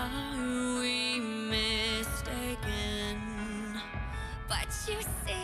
Are we mistaken? But you see